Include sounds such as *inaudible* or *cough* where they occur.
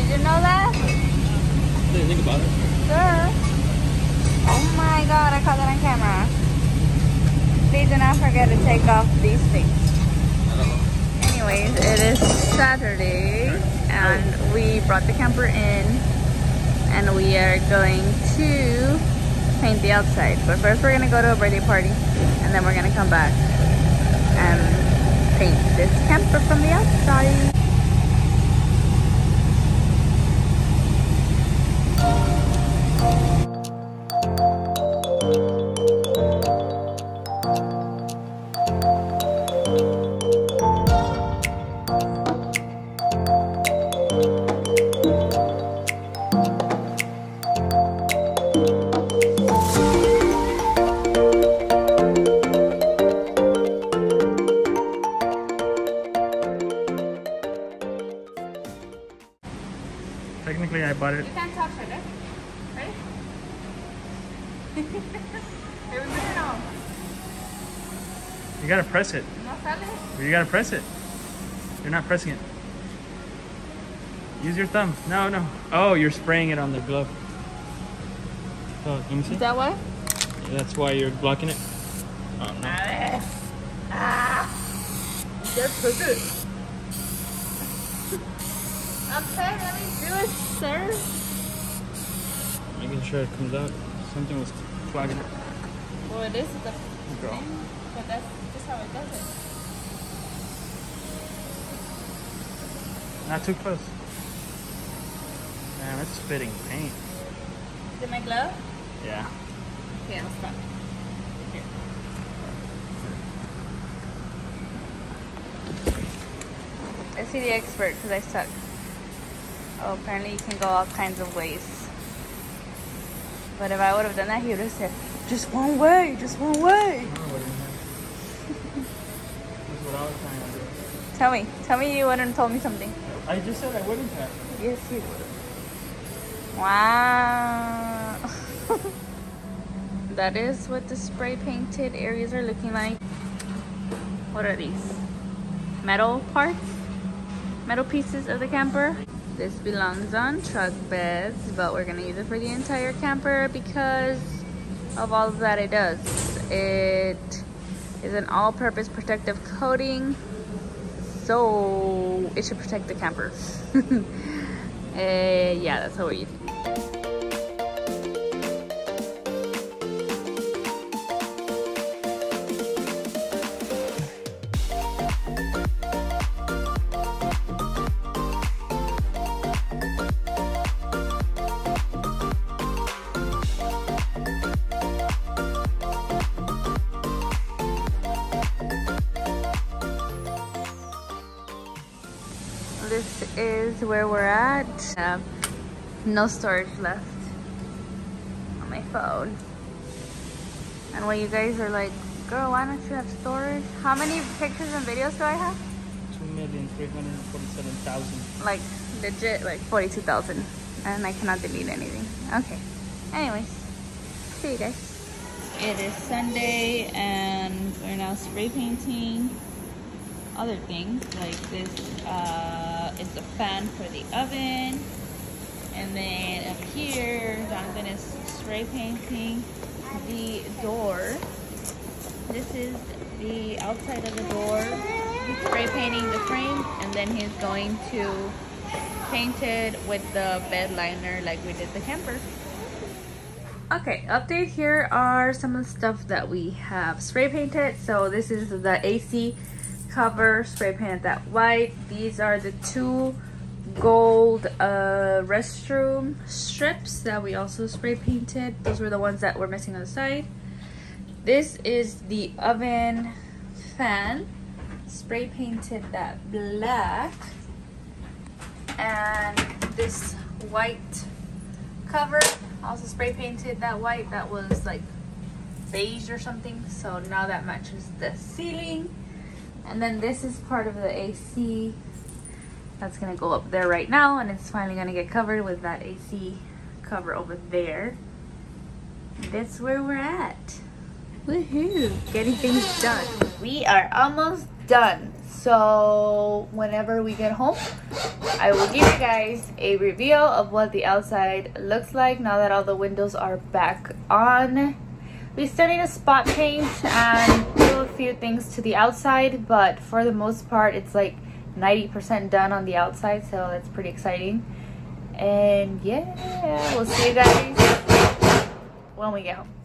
Did you know that? Didn't think about it. Sure. Oh my god, I caught that on camera. Please do not forget to take off these things. Anyways, it is Saturday and we brought the camper in and we are going to paint the outside. But first we're gonna go to a birthday party and then we're gonna come back and paint this camper from the outside. Technically, I bought it. You can't touch it? Ready? Here we go. You gotta press it. You gotta press it. You're not pressing it. Use your thumb. No, no. Oh, you're spraying it on the glove. Oh, let me see. Is that what? That's why you're blocking it. Oh, no. Just push it. Okay, let me do it, sir. Making sure it comes out. Something was clogging it. Well, it is the Girl. thing, but that's just how it does it. Not too close. Damn, it's spitting paint. Is it my glove? Yeah. Okay, I'll stop. Here. I see the expert because I suck. Oh, apparently you can go all kinds of ways. But if I would have done that, he would have said, just one way, just one way. *laughs* That's what I was trying to do. Tell me, tell me you wouldn't have told me something. I just said I wouldn't have. Yes, you would. Wow. That is what the spray painted areas are looking like. What are these? Metal parts? Metal pieces of the camper? This belongs on truck beds, but we're gonna use it for the entire camper because of all that it does. It is an all-purpose protective coating, so it should protect the camper. uh, *laughs* yeah, that's how we're using it. This is where we're at. Um, no storage left on my phone. And when you guys are like, girl, why don't you have storage? How many pictures and videos do I have? Two million three hundred forty-seven thousand. Like legit, like 42,000. And I cannot delete anything. Okay. Anyways, see you guys. It is Sunday and we're now spray painting other things like this uh, the fan for the oven. And then up here Jonathan is spray painting the door. This is the outside of the door. He's spray painting the frame and then he's going to paint it with the bed liner like we did the camper. Okay, update here are some of the stuff that we have spray painted. So this is the AC cover, spray painted that white. These are the two gold uh, restroom strips that we also spray painted. Those were the ones that were missing on the side. This is the oven fan, spray painted that black. And this white cover also spray painted that white that was like beige or something so now that matches the ceiling and then this is part of the AC that's gonna go up there right now and it's finally gonna get covered with that AC cover over there. That's where we're at. Woohoo! Getting things done. We are almost done. So whenever we get home I will give you guys a review of what the outside looks like now that all the windows are back on. We still need to spot paint and a few things to the outside, but for the most part, it's like 90% done on the outside, so that's pretty exciting. And yeah, we'll see you guys when we get home.